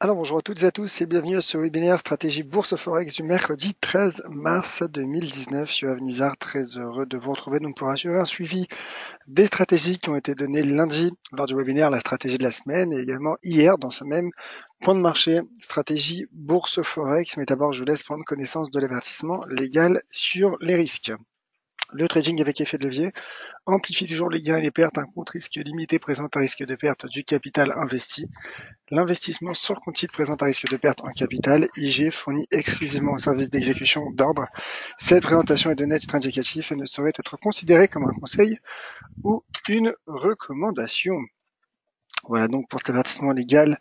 Alors bonjour à toutes et à tous et bienvenue à ce webinaire stratégie bourse forex du mercredi 13 mars 2019. Je suis Nizar, très heureux de vous retrouver donc pour assurer un suivi des stratégies qui ont été données lundi lors du webinaire la stratégie de la semaine et également hier dans ce même point de marché stratégie bourse forex. Mais d'abord je vous laisse prendre connaissance de l'avertissement légal sur les risques. Le trading avec effet de levier amplifie toujours les gains et les pertes. Un compte risque limité présente un risque de perte du capital investi. L'investissement sur le compte titre présente un risque de perte en capital. IG fournit exclusivement un service d'exécution d'ordre. Cette présentation est de net indicatif et ne saurait être considérée comme un conseil ou une recommandation. Voilà donc pour cet avertissement légal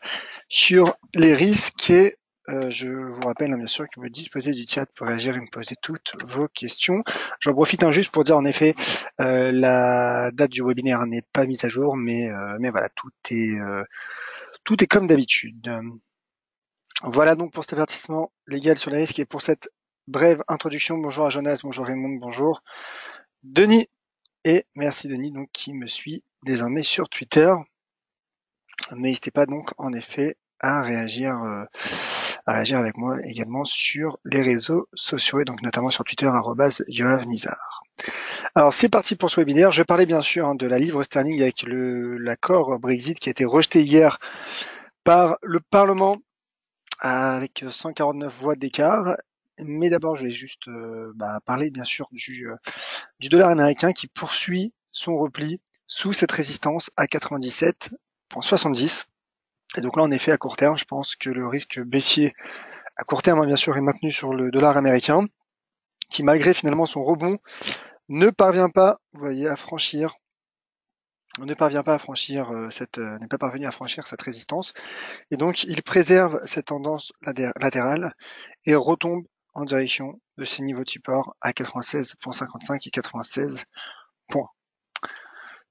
sur les risques et euh, je vous rappelle hein, bien sûr que vous disposez du chat pour réagir et me poser toutes vos questions. J'en profite hein, juste pour dire en effet euh, la date du webinaire n'est pas mise à jour, mais euh, mais voilà tout est tout est comme d'habitude. Voilà donc pour cet avertissement légal sur les risques et pour cette brève introduction. Bonjour à Jonas, bonjour Raymond, bonjour Denis et merci Denis donc qui me suit désormais sur Twitter. N'hésitez pas donc en effet à réagir à réagir avec moi également sur les réseaux sociaux et donc notamment sur Twitter Nizar. Alors c'est parti pour ce webinaire. Je parlais bien sûr hein, de la livre sterling avec l'accord Brexit qui a été rejeté hier par le Parlement avec 149 voix d'écart. Mais d'abord, je vais juste euh, bah, parler bien sûr du, euh, du dollar américain qui poursuit son repli sous cette résistance à 97.70. Et donc là, en effet, à court terme, je pense que le risque baissier à court terme, hein, bien sûr, est maintenu sur le dollar américain, qui malgré finalement son rebond, ne parvient pas, vous voyez, à franchir, ne parvient pas à franchir euh, cette, euh, n'est pas parvenu à franchir cette résistance. Et donc, il préserve cette tendance latérale et retombe en direction de ses niveaux de support à 96.55 et 96 points.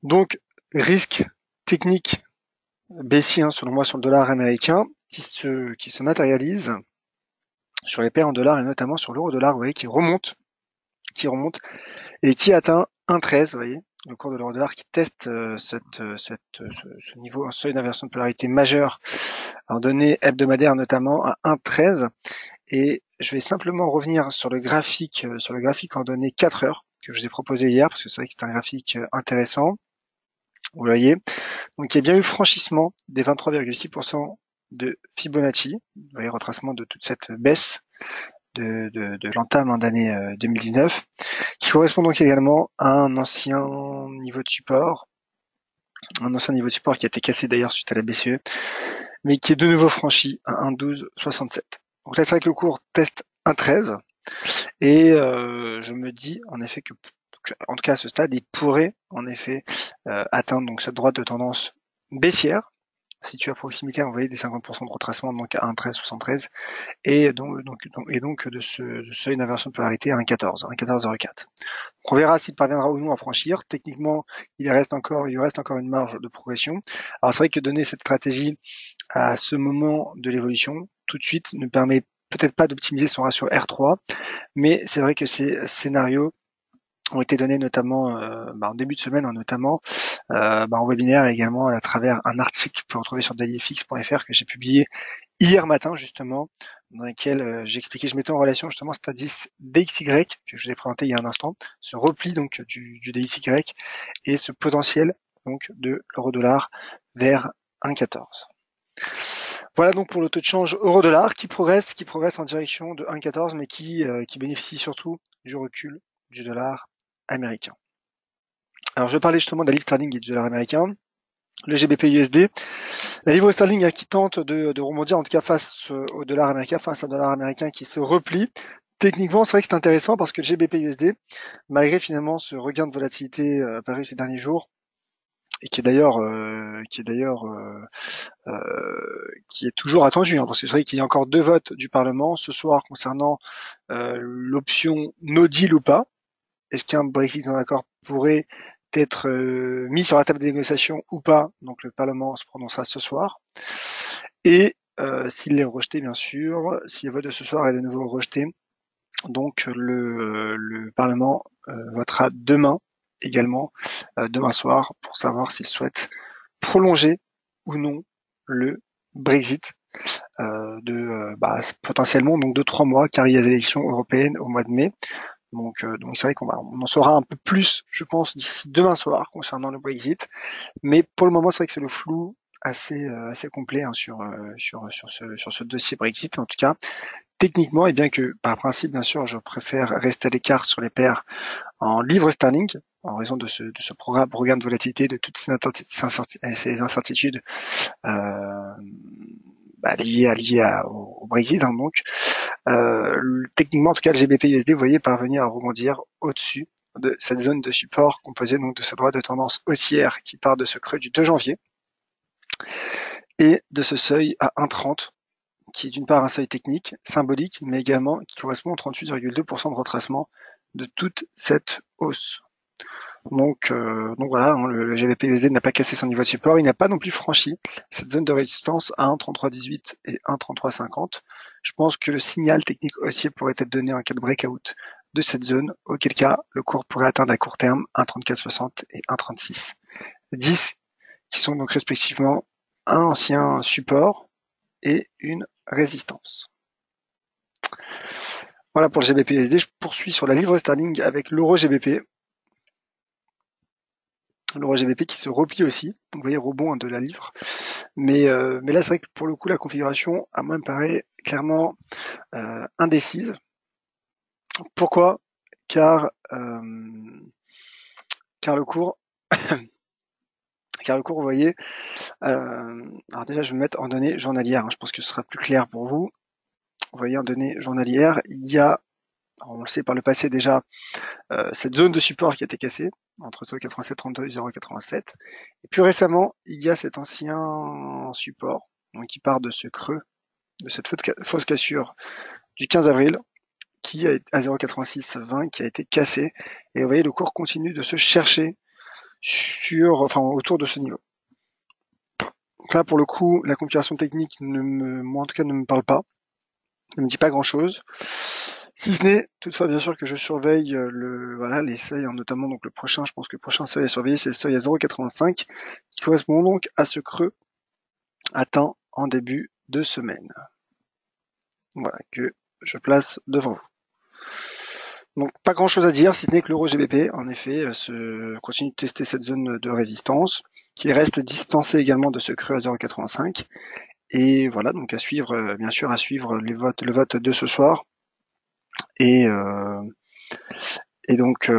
Donc, risque technique baissier, selon moi, sur le dollar américain, qui se, qui se matérialise sur les paires en dollars et notamment sur l'euro dollar, vous voyez, qui remonte, qui remonte et qui atteint 1,13, vous voyez, le cours de l'euro dollar qui teste euh, cette, euh, cette, euh, ce, niveau, un seuil d'inversion de polarité majeur en données hebdomadaires notamment à 1,13. Et je vais simplement revenir sur le graphique, sur le graphique en données 4 heures que je vous ai proposé hier, parce que c'est vrai que c'est un graphique intéressant. Vous voyez. Donc il y a bien eu franchissement des 23,6% de Fibonacci. Vous voyez, retracement de toute cette baisse de, de, l'entame d'année 2019, euh, qui correspond donc également à un ancien niveau de support, un ancien niveau de support qui a été cassé d'ailleurs suite à la BCE, mais qui est de nouveau franchi à 1,1267. Donc là, c'est vrai que le cours teste 1,13, et euh, je me dis en effet que en tout cas à ce stade, il pourrait en effet euh, atteindre donc cette droite de tendance baissière située à proximité, vous voyez, des 50% de retracement donc à 1,1373 et donc, donc, et donc de ce seuil d'inversion de polarité à 1,14, 1,1404. On verra s'il parviendra ou non à franchir. Techniquement, il reste encore, il reste encore une marge de progression. Alors c'est vrai que donner cette stratégie à ce moment de l'évolution, tout de suite, ne permet peut-être pas d'optimiser son ratio R3, mais c'est vrai que ces scénarios ont été donnés notamment euh, bah, en début de semaine, notamment euh, bah, en webinaire et également à travers un article que vous retrouver sur dailyfix.fr que j'ai publié hier matin justement, dans lequel euh, j'expliquais, je mettais en relation justement cet indice DXY que je vous ai présenté il y a un instant, ce repli donc du, du DXY et ce potentiel donc de l'euro-dollar vers 1,14. Voilà donc pour le taux de change euro-dollar qui progresse, qui progresse en direction de 1,14 mais qui, qui bénéficie surtout du recul du dollar américain. Alors je parlais justement de la livre sterling et du dollar américain, le GBP USD. La livre sterling qui tente de, de rebondir en tout cas face au dollar américain, face à un dollar américain qui se replie. Techniquement, c'est vrai que c'est intéressant parce que le GBP USD, malgré finalement ce regain de volatilité euh, apparu ces derniers jours, et qui est d'ailleurs euh, qui est d'ailleurs euh, euh, qui est toujours attendu hein, parce que c'est vrai qu'il y a encore deux votes du Parlement ce soir concernant l'option no deal ou pas est-ce qu'un Brexit en accord pourrait être euh, mis sur la table des négociations ou pas? Donc le Parlement se prononcera ce soir. Et euh, s'il est rejeté, bien sûr, si le vote de ce soir est de nouveau rejeté, donc le, le Parlement euh, votera demain également, demain soir, pour savoir s'il souhaite prolonger ou non le Brexit. de bah, potentiellement donc de trois mois car il y a les élections européennes au mois de mai. Donc, donc c'est vrai qu'on va, on en saura un peu plus, je pense, d'ici demain soir concernant le Brexit. Mais pour le moment, c'est vrai que c'est le flou assez assez complet hein, sur sur ce sur dossier Brexit. En tout cas, techniquement, et bien que par principe, bien sûr, je préfère rester à l'écart sur les paires en livre sterling, en raison de ce, de ce programme, programme de volatilité, de toutes ces, incertitudes euh, bah, liées, à, liées à, au, Brexit. Hein, donc, euh, techniquement, en tout cas, le GBP USD, vous voyez, parvenir à rebondir au-dessus de cette zone de support composée donc de ce droit de tendance haussière qui part de ce creux du 2 janvier et de ce seuil à 1,30 qui est d'une part un seuil technique, symbolique, mais également qui correspond au 38,2% de retracement de toute cette hausse. Donc, euh, donc voilà, hein, le, GBP USD n'a pas cassé son niveau de support, il n'a pas non plus franchi cette zone de résistance à 1,3318 et 1,3350. Je pense que le signal technique haussier pourrait être donné en cas de breakout de cette zone, auquel cas le cours pourrait atteindre à court terme 1,3460 et 1,36 10, qui sont donc respectivement un ancien support et une résistance. Voilà pour le GBP-USD. Je poursuis sur la livre sterling avec l'euro GBP. L'euro GBP qui se replie aussi. vous voyez, rebond hein, de la livre. Mais, euh, mais là, c'est vrai que pour le coup, la configuration, à moi, me paraît clairement euh, indécise. Pourquoi? Car, euh, car le cours car le cours, vous voyez, euh, alors déjà, je vais me mettre en données journalières. Hein. je pense que ce sera plus clair pour vous. Vous voyez, en données journalières, il y a, on le sait par le passé déjà, euh, cette zone de support qui a été cassée entre 0,8732 et 0,87. Et plus récemment, il y a cet ancien support, donc qui part de ce creux, de cette fausse cassure du 15 avril, qui est à 0,8620, qui a été cassé. Et vous voyez, le cours continue de se chercher sur, enfin, autour de ce niveau. Donc là, pour le coup, la configuration technique, ne me, moi en tout cas, ne me parle pas, ne me dit pas grand-chose. Si ce n'est, toutefois, bien sûr que je surveille euh, le, voilà, les seuils, hein, notamment donc le prochain, je pense que le prochain seuil à surveiller, c'est le seuil à 0,85, qui correspond donc à ce creux atteint en début de semaine. Voilà, que je place devant vous. Donc pas grand chose à dire, si ce n'est que l'euro GBP, en effet, euh, se continue de tester cette zone de résistance, qu'il reste distancé également de ce creux à 0,85. Et voilà, donc à suivre, euh, bien sûr, à suivre les votes, le vote de ce soir. Et, euh, et donc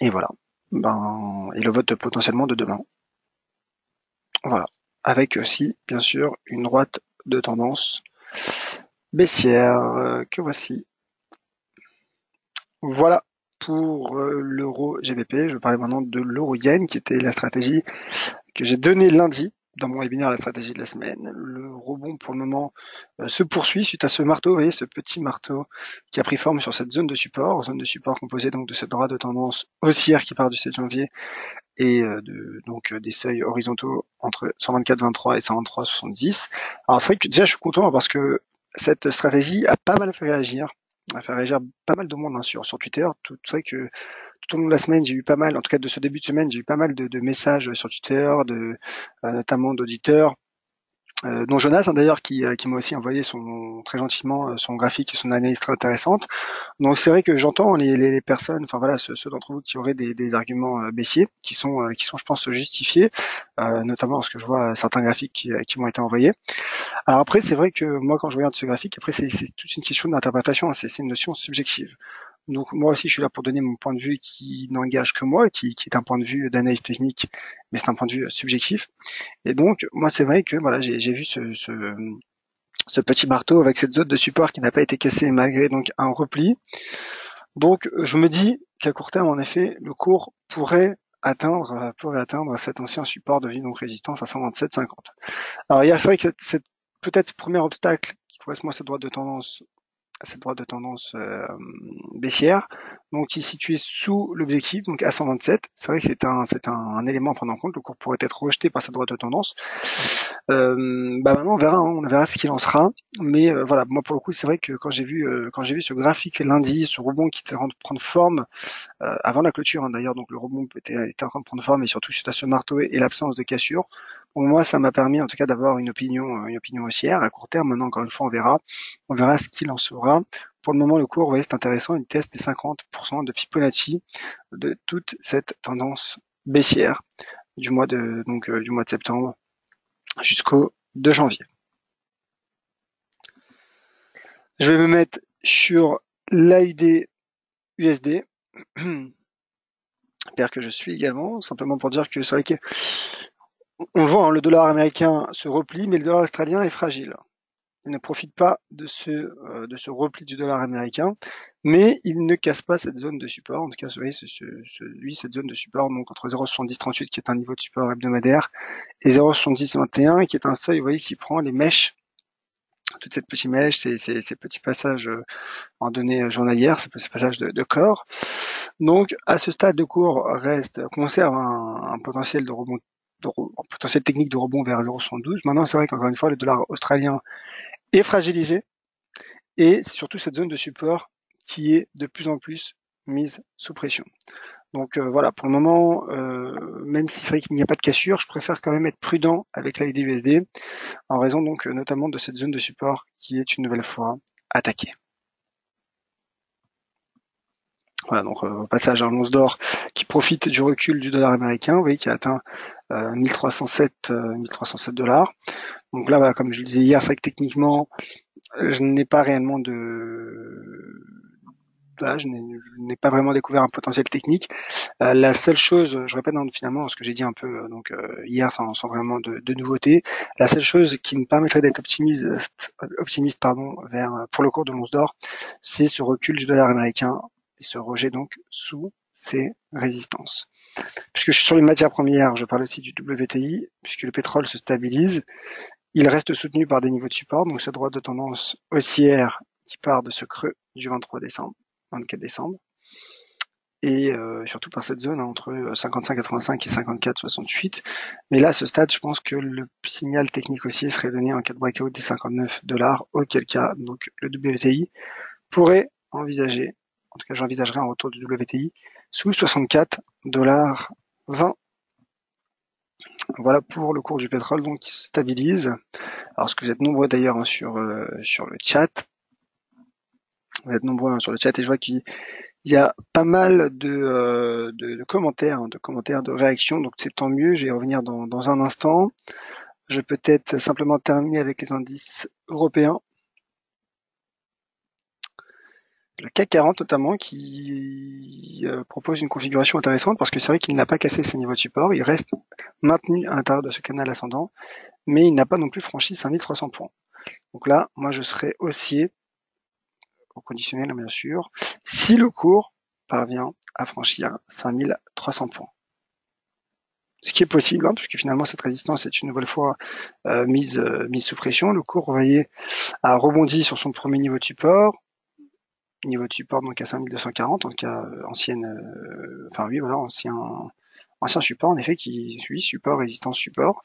et voilà. Ben, et le vote potentiellement de demain. Voilà. Avec aussi, bien sûr, une droite de tendance baissière euh, que voici. Voilà pour euh, l'euro GBP. Je vais parler maintenant de l'euro yen qui était la stratégie que j'ai donnée lundi dans mon webinaire la stratégie de la semaine. Le rebond pour le moment euh, se poursuit suite à ce marteau, vous voyez ce petit marteau qui a pris forme sur cette zone de support, zone de support composée donc de cette droite de tendance haussière qui part du 7 janvier et de, donc des seuils horizontaux entre 124,23 et 123,70. Alors c'est vrai que déjà je suis content parce que cette stratégie a pas mal fait réagir, a fait réagir pas mal de monde hein, sur, sur Twitter. Tout, vrai que tout au long de la semaine, j'ai eu pas mal, en tout cas de ce début de semaine, j'ai eu pas mal de, messages sur Twitter, de, euh, notamment d'auditeurs euh, dont Jonas hein, d'ailleurs qui, euh, qui m'a aussi envoyé son très gentiment euh, son graphique et son analyse très intéressante. Donc c'est vrai que j'entends les, les, personnes, enfin voilà ceux, d'entre vous qui auraient des, des arguments baissiers, qui sont qui sont je pense justifiés, notamment parce que je vois certains graphiques qui, qui m'ont été envoyés. Alors après c'est vrai que moi quand je regarde ce graphique, après c'est toute une question d'interprétation, hein, c'est une notion subjective. Donc moi aussi, je suis là pour donner mon point de vue qui n'engage que moi, qui, qui est un point de vue d'analyse technique, mais c'est un point de vue subjectif. Et donc moi, c'est vrai que voilà, j'ai vu ce, ce, ce, petit marteau avec cette zone de support qui n'a pas été cassée malgré donc un repli. Donc je me dis qu'à court terme, en effet, le cours pourrait atteindre pourrait atteindre cet ancien support de vie donc résistance à 127,50. Alors il y a c'est vrai que c'est peut-être ce premier obstacle qui correspond à cette droite de tendance cette droite de tendance euh, baissière, donc qui est située sous l'objectif, donc à 127. C'est vrai que c'est un, c'est un, élément à prendre en compte. Le cours pourrait être rejeté par cette droite de tendance. Euh, bah maintenant on verra, hein, on verra ce qu'il en sera. Mais euh, voilà, moi pour le coup, c'est vrai que quand j'ai vu, euh, quand j'ai vu ce graphique lundi, ce rebond qui était en train de prendre forme avant la clôture, hein, d'ailleurs, donc le rebond était, était, en train de prendre forme et surtout suite à ce marteau et l'absence de cassure. Moi, ça m'a permis en tout cas d'avoir une opinion, une opinion haussière. À court terme, maintenant, encore une fois, on verra. On verra ce qu'il en sera. Pour le moment, le cours, vous voyez, c'est intéressant. Il teste des 50% de Fibonacci de toute cette tendance baissière du mois de, donc, du mois de septembre jusqu'au 2 janvier. Je vais me mettre sur l'AUD USD. Père que je suis également, simplement pour dire que sur lesquels on voit hein, le dollar américain se replie, mais le dollar australien est fragile. Il ne profite pas de ce, euh, de ce repli du dollar américain, mais il ne casse pas cette zone de support. En tout cas, vous voyez, lui, cette zone de support, donc entre 0,7038 qui est un niveau de support hebdomadaire et 0,7021 qui est un seuil, vous voyez, qui prend les mèches toute cette petite mèche, ces, ces, petits passages euh, en données journalières, ces petits passages de, corps. Donc, à ce stade, de cours reste conserve un, potentiel de rebond, un potentiel technique de rebond vers 0,72. Maintenant, c'est vrai qu'encore une fois, le dollar australien est fragilisé et c'est surtout cette zone de support qui est de plus en plus mise sous pression. Donc euh, voilà, pour le moment, euh, même si c'est vrai qu'il n'y a pas de cassure, je préfère quand même être prudent avec la en raison donc euh, notamment de cette zone de support qui est une nouvelle fois attaquée. Voilà, donc au passage à l'once d'or qui profite du recul du dollar américain, vous voyez, qui a atteint 1307, 1307 dollars. Donc là, voilà, comme je le disais hier, c'est vrai que techniquement, je n'ai pas réellement de je n'ai pas vraiment découvert un potentiel technique. Euh, la seule chose, je répète finalement ce que j'ai dit un peu euh, donc euh, hier sans, vraiment de, de nouveautés, la seule chose qui me permettrait d'être optimiste, optimiste pardon, vers pour le cours de l'once d'or, c'est ce recul du dollar américain et ce rejet donc sous ces résistances. Puisque sur les matières premières, je parle aussi du WTI, puisque le pétrole se stabilise, il reste soutenu par des niveaux de support, donc ce droit de tendance haussière qui part de ce creux du 23 décembre. 24 décembre. Et euh, surtout par cette zone hein, entre 55,85 et 54,68. Mais là, à ce stade, je pense que le signal technique aussi serait donné en cas de breakout des 59 dollars, auquel cas donc le WTI pourrait envisager, en tout cas j'envisagerais un retour du WTI sous 64 dollars 20. Voilà pour le cours du pétrole donc qui se stabilise. Alors ce que vous êtes nombreux d'ailleurs hein, sur, euh, sur le chat, vous êtes nombreux hein, sur le chat et je vois qu'il y a pas mal de, euh, de, commentaires, hein, de commentaires, de réactions, donc c'est tant mieux. Je vais revenir dans, dans un instant. Je vais peut-être simplement terminer avec les indices européens. Le CAC 40 notamment qui euh, propose une configuration intéressante parce que c'est vrai qu'il n'a pas cassé ses niveaux de support, il reste maintenu à l'intérieur de ce canal ascendant, mais il n'a pas non plus franchi 5300 points. Donc là, moi je serais haussier conditionnel bien sûr, si le cours parvient à franchir 5300 points. Ce qui est possible, hein, puisque finalement cette résistance est une nouvelle fois euh, mise, euh, mise sous pression. Le cours, vous voyez, a rebondi sur son premier niveau de support, niveau de support donc à 5240, en cas euh, ancienne, enfin oui voilà, ancien, ancien support en effet qui suit support, résistance, support.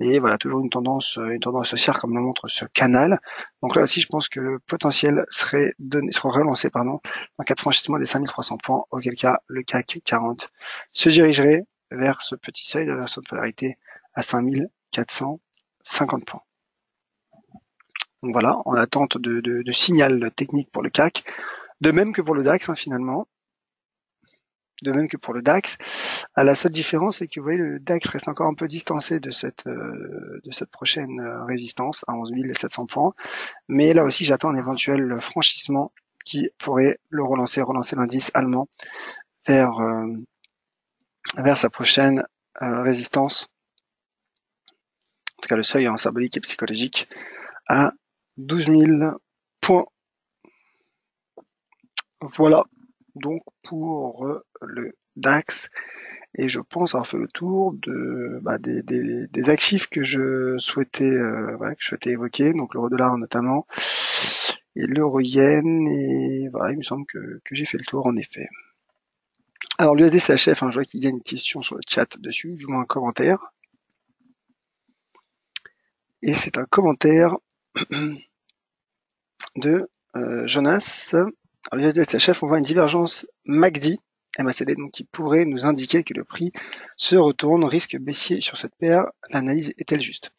Et voilà, toujours une tendance, euh, une tendance haussière comme le montre ce canal. Donc là aussi, je pense que le potentiel serait donné, serait relancé, pardon, en cas de franchissement des 5300 points, auquel cas le CAC 40 se dirigerait vers ce petit seuil de la de polarité à 5450 points. Donc voilà, en attente de, signal technique pour le CAC, de même que pour le DAX hein, finalement de même que pour le DAX. À la seule différence, c'est que vous voyez, le DAX reste encore un peu distancé de cette, euh, prochaine euh, résistance à 11 700 points. Mais là aussi, j'attends un éventuel franchissement qui pourrait le relancer, relancer l'indice allemand vers, euh, sa prochaine résistance. En tout cas, le seuil en symbolique et psychologique à 12 000 points. Voilà donc pour euh, le DAX et je pense avoir fait le tour de bah, des, actifs que je souhaitais euh, que je souhaitais évoquer, donc l'euro dollar notamment et l'euro yen et voilà il me semble que, j'ai fait le tour en effet. Alors l'USD CHF, hein, je vois qu'il y a une question sur le chat dessus, du moins un commentaire. Et c'est un commentaire de euh, Jonas alors, chef, on voit une divergence MACD MACD, donc qui pourrait nous indiquer que le prix se retourne, risque baissier sur cette paire. L'analyse est-elle juste?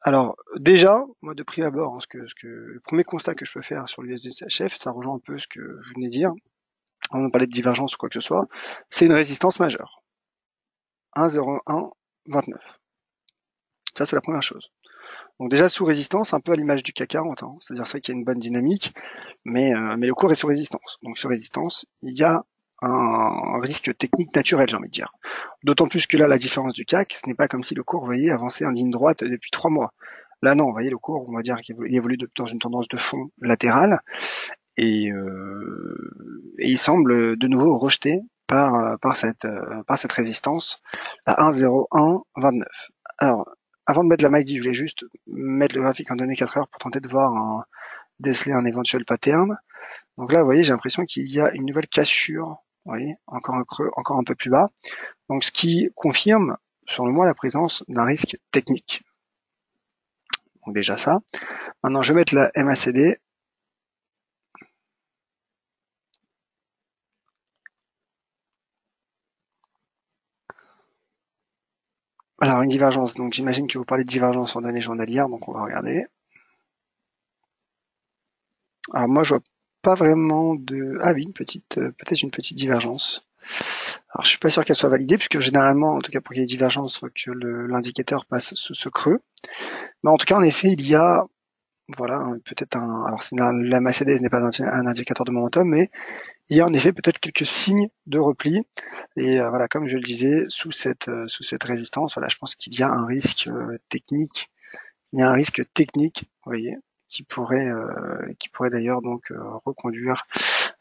Alors déjà, moi de prix abord, hein, ce que, le premier constat que je peux faire sur l'USDCHF, ça rejoint un peu ce que je venais de dire, on a parlé de divergence ou quoi que ce soit, c'est une résistance majeure. 1,0129. Ça c'est la première chose. Donc déjà sous résistance, un peu à l'image du CAC 40, hein. c'est-à-dire ça qu'il y a une bonne dynamique, mais, euh, le cours est sous résistance. Donc sur résistance, il y a un risque technique naturel, j'ai envie de dire. D'autant plus que là, la différence du CAC, ce n'est pas comme si le cours, vous voyez, avançait en ligne droite depuis trois mois. Là, non, vous voyez, le cours, on va dire qu'il évolue dans une tendance de fond latérale, et, euh, et il semble de nouveau rejeté par, par, cette, par cette résistance à 1,0129. Alors, avant de mettre la MACD, je voulais juste mettre le graphique en données 4 heures pour tenter de voir un, déceler un éventuel pattern. Donc là, vous voyez, j'ai l'impression qu'il y a une nouvelle cassure, vous voyez, encore un creux, encore un peu plus bas. Donc ce qui confirme, sur le mois, la présence d'un risque technique. Donc déjà ça. Maintenant, je vais mettre la MACD. Alors une divergence, donc j'imagine que vous parlez de divergence en données journalières, donc on va regarder. Alors moi je vois pas vraiment de. Ah oui, petite, euh, peut-être une petite divergence. Alors je suis pas sûr qu'elle soit validée, puisque généralement, en tout cas pour qu'il y ait divergence, il faut que l'indicateur passe sous ce creux. Mais en tout cas, en effet, il y a voilà, peut-être un. Alors la Mercedes n'est pas un, indicateur de momentum, mais il y a en effet peut-être quelques signes de repli. Et euh, voilà, comme je le disais, sous cette euh, sous cette résistance, voilà, je pense qu'il y a un risque euh, technique. Il y a un risque technique, vous voyez, qui pourrait qui pourrait d'ailleurs donc reconduire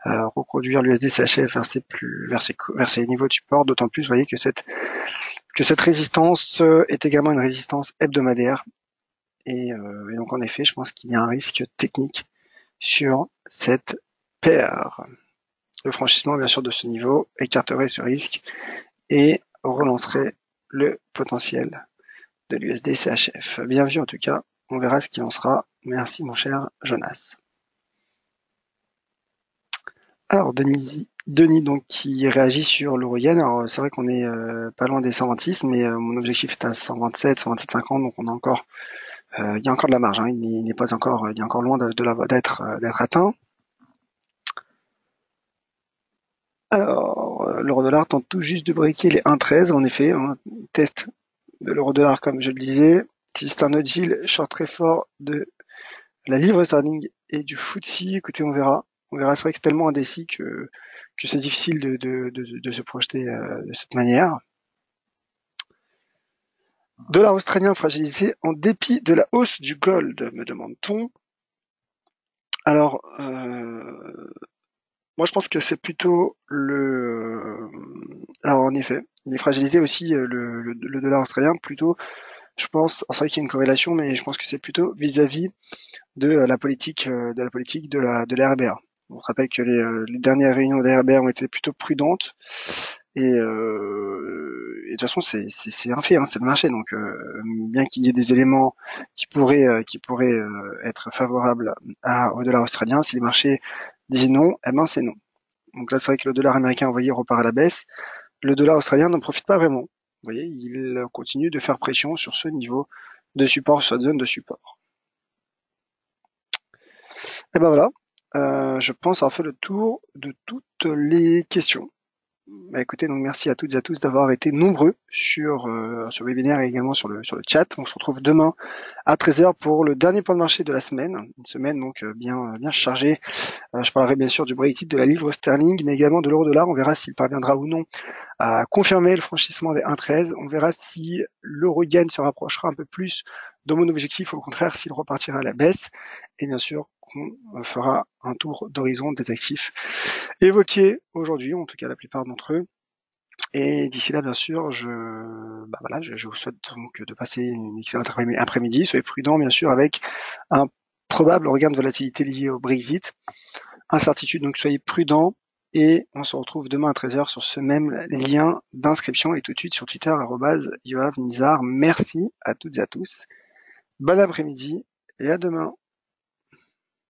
reconduire l'USD CHF vers ses niveaux de support. D'autant plus, voyez que cette résistance est également une résistance hebdomadaire euh, et, donc en effet, je pense qu'il y a un risque technique sur cette paire. Le franchissement bien sûr de ce niveau écarterait ce risque et relancerait le potentiel de l'USD CHF. Bien en tout cas, on verra ce qu'il en sera. Merci mon cher Jonas. Alors Denis, Denis donc qui réagit sur l'euro yen. Alors c'est vrai qu'on est euh, pas loin des 126, mais euh, mon objectif est à 127, 127,50, donc on a encore il y a encore de la marge, hein. il n'est pas encore, il est encore loin euh, d'être atteint. Alors, euh, l'euro-dollar tente tout juste de briquer les 1,13, en effet, un test de l'euro-dollar, comme je le disais. C'est un no short très fort de la livre sterling et du FTSE. Écoutez, on verra. On verra, c'est vrai que c'est tellement indécis que, que c'est difficile de, de, se projeter de cette manière. Dollar australien fragilisé en dépit de la hausse du gold, me demande-t-on. Alors, euh, moi je pense que c'est plutôt le... Alors en effet, il est fragilisé aussi euh, le, dollar australien, plutôt, je pense, c'est vrai qu'il y a une corrélation, mais je pense que c'est plutôt vis-à-vis de la politique euh, de la politique de la de. On se rappelle que les, les dernières réunions de l'RBA ont été plutôt prudentes et, euh, et de toute façon, c'est un fait, hein, c'est le marché. Donc, euh, bien qu'il y ait des éléments qui pourraient, euh, qui pourraient euh, être favorables à, au dollar australien, si les marchés disent non, eh ben c'est non. Donc là, c'est vrai que le dollar américain, vous voyez, repart à la baisse. Le dollar australien n'en profite pas vraiment. Vous voyez, il continue de faire pression sur ce niveau de support, sur cette zone de support. Et ben voilà, euh, je pense avoir fait le tour de toutes les questions. Bah, écoutez, donc merci à toutes et à tous d'avoir été nombreux sur, euh, sur le webinaire et également sur le, chat. On se retrouve demain à 13h pour le dernier point de marché de la semaine. Une semaine donc euh, bien, bien chargée. Euh, je parlerai bien sûr du Brexit, de la livre sterling, mais également de l'euro dollar. On verra s'il parviendra ou non à confirmer le franchissement des 1,13. On verra si l'euro yen se rapprochera un peu plus de mon objectif, au contraire s'il repartira à la baisse. Et bien sûr, on fera un tour d'horizon des actifs aujourd'hui, en tout cas la plupart d'entre eux. Et d'ici là, bien sûr, je, bah voilà, je, vous souhaite donc de passer une excellente après-midi. Soyez prudents, bien sûr, avec un probable regain de volatilité lié au Brexit. Incertitude, donc soyez prudents. Et on se retrouve demain à 13h sur ce même lien d'inscription et tout de suite sur Twitter, Yoav Nizar. Merci à toutes et à tous. Bon après-midi et à demain.